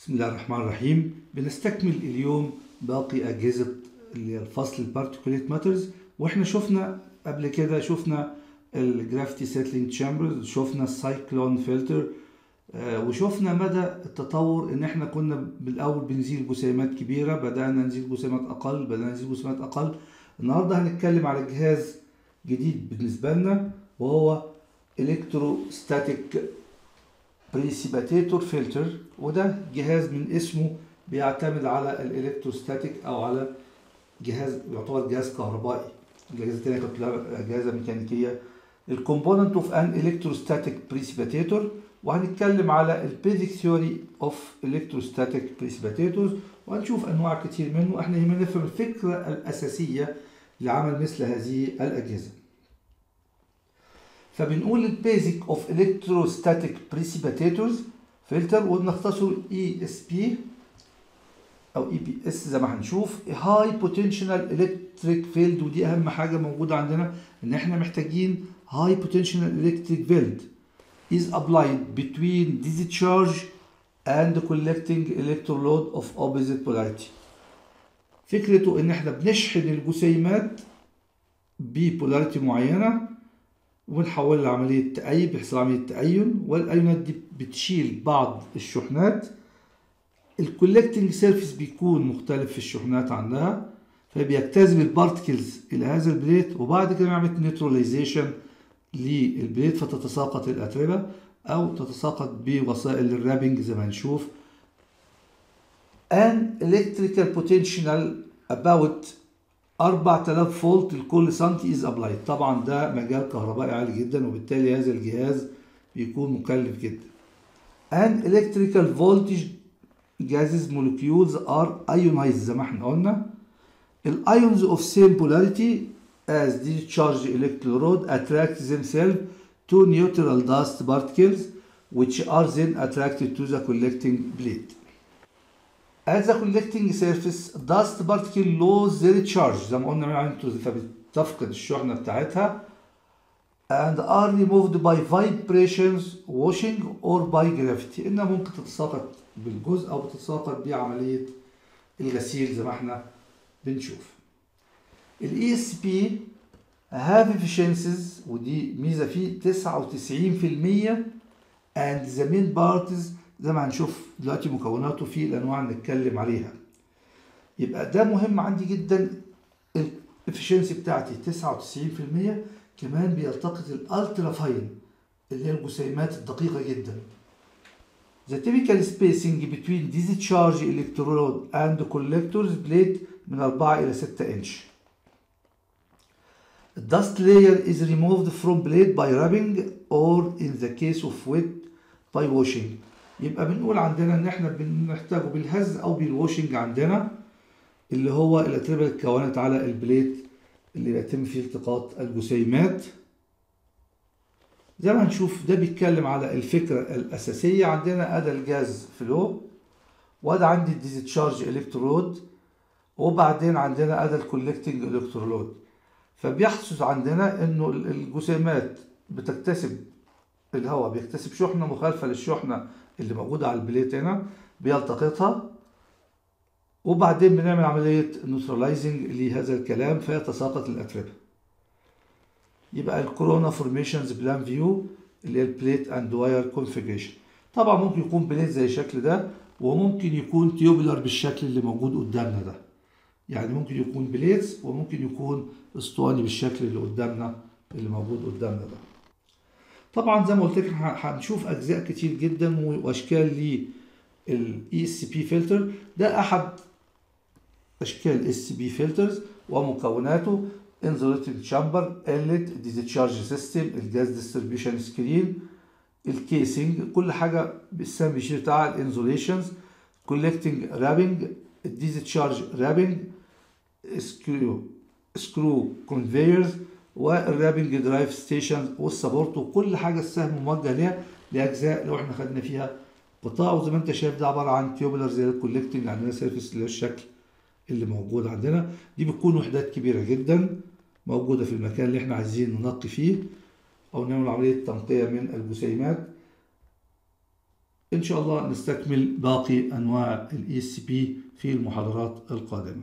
بسم الله الرحمن الرحيم. بنستكمل اليوم باقي أجهزة الفصل ال particulate matters وإحنا شفنا قبل كده شفنا ال gravity settling chambers شفنا ال cyclone filter وشفنا مدى التطور إن إحنا كنا بالأول بنزيل جسيمات كبيرة بدأنا نزيل جسيمات أقل بدأنا نزيل جسيمات أقل. النهارده هنتكلم على جهاز جديد بالنسبة لنا وهو electrostatic precipitator filter وده جهاز من اسمه بيعتمد على ال electrostatic أو على جهاز يعتبر جهاز كهربائي الاجهزه الثانية كانت اجهزه ميكانيكية. ال component of an electrostatic precipitator وهنتكلم على ال basic theory of electrostatic precipitators وهنشوف أنواع كتير منه. إحنا يهمنا نفهم الفكرة الأساسية لعمل مثل هذه الأجهزة. فبنقول ال basic of electrostatic precipitators filter وبنختصر ESP أو EPS زي ما هنشوف. high potential electric field ودي أهم حاجة موجودة عندنا إن إحنا محتاجين high potential electric field is applied between discharge and collecting electrode of opposite polarity. فكرته إن إحنا بنشحن الجسيمات ب polarity معينة ونحولها لعمليه تأين بيحصل عمليه تأين والأيونات دي بتشيل بعض الشحنات. ال collecting surface بيكون مختلف في الشحنات عنها فبيجتذب ال particles إلى هذا ال plate وبعد كده نعمل neutralization لل plate فتتساقط الأتربة أو تتساقط بوسائل ال rapping زي ما هنشوف. An electrical potential about 4000 فولت لكل سنتي از ابلايد طبعا ده مجال كهربائي عالي جدا وبالتالي هذا الجهاز بيكون مكلف جدا and electrical voltage gases molecules are ionized زي ما إحنا قلنا الايونز of same polarity as discharged electrode attract themselves to neutral dust particles which are then attracted to the collecting plate. At the collecting surface, dust particle lose their charge زي ما قلنا من فبتفقد الشحنة بتاعتها and are removed by vibrations, washing or by gravity إنها ممكن تتساقط بالجذب أو بتتساقط بعملية الغسيل زي ما إحنا بنشوف. ESP have efficiencies ودي ميزه فيه 99% and the main parts زي ما هنشوف دلوقتي مكوناته في الأنواع نتكلم عليها يبقى ده مهم عندي جدا ال efficiency بتاعتي 99% كمان بيلتقط ال ultra fine اللي هي الجسيمات الدقيقة جدا The typical spacing between discharge electrode and collector's plate من 4 إلى 6 إنش. Dust layer is removed from plate by rapping or in the case of wet by washing. يبقى بنقول عندنا إن إحنا بنحتاجه بالهز أو بال washing عندنا اللي هو الاتربه اللي اتكونت على ال plate اللي بيتم فيه التقاط الجسيمات. زي ما هنشوف ده بيتكلم على الفكرة الأساسية. عندنا ادى ال gas flow وده عندي ال discharge electrode وبعدين عندنا ادى ال collecting electrode فبيحدث عندنا إنه الجسيمات بتكتسب الهواء بيكتسب شحنة مخالفة للشحنة اللي موجودة على ال plate هنا بيلتقطها. وبعدين بنعمل عملية neutralizing لهذا الكلام فيتساقط الأتربة. يبقى ال corona formations plan view اللي هي ال plate and wire configuration طبعا ممكن يكون plate زي الشكل ده وممكن يكون tubular بالشكل اللي موجود قدامنا ده. يعني ممكن يكون plates وممكن يكون اسطواني بالشكل اللي قدامنا اللي موجود قدامنا ده. طبعا زي ما قلت لك هنشوف أجزاء كتير جدا وأشكال لل ESP filter ده أحد أشكال ESP filters ومكوناته insulating chamber inlet discharge system ال gas distribution screen ال casing كل حاجة بالسهم بيشير بتاع ال insulations collecting rapping ال discharge rapping screw screw conveyors وال rapping drive station وال support وكل حاجة السهم موجه ليها لاجزاء لو إحنا خدنا فيها قطاع وزي ما أنت شايف ده عبارة عن tubular زي ال collecting عندنا surface اللي هو الشكل اللي موجود عندنا. دي بتكون وحدات كبيرة جدا موجودة في المكان اللي إحنا عايزين ننقي فيه أو نعمل عملية تنقية من الجسيمات. إن شاء الله نستكمل باقي أنواع ال ESP في المحاضرات القادمة.